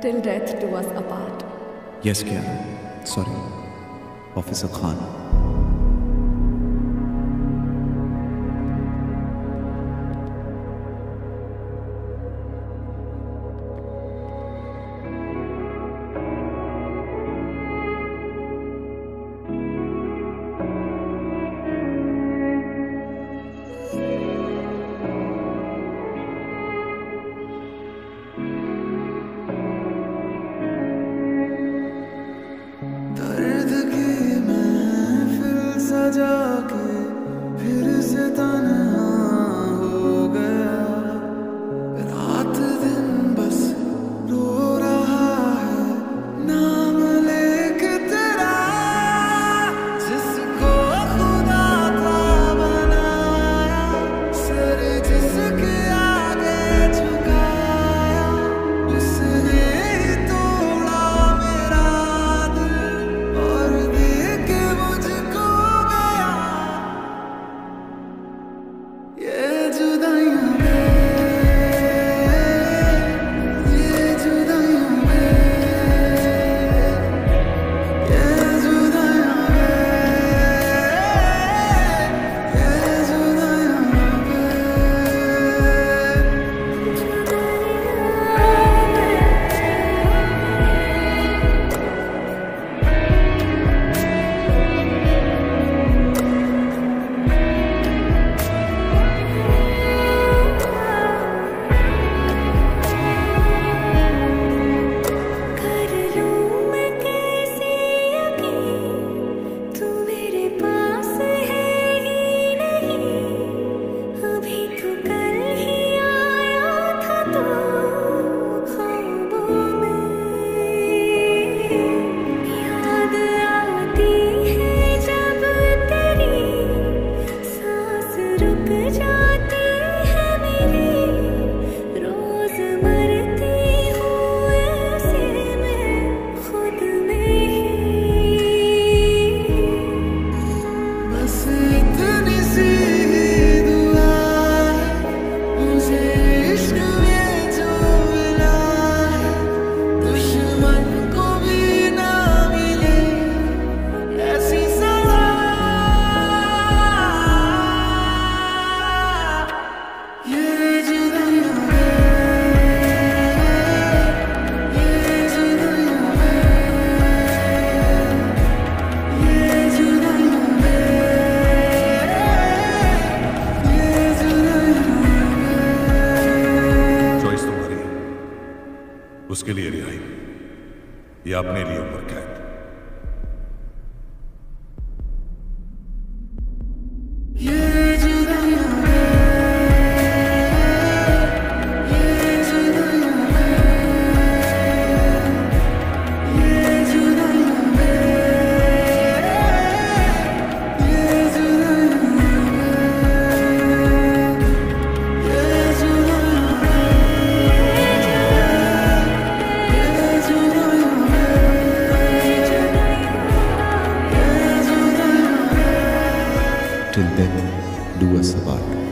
till death do us apart. Yes, Karen. Sorry, Officer Khan. दर्द की फिर सजा के फिर से ताना Cười उसके लिए रिहाई। या अपने लिए उम्र कैद Till then, do us a part.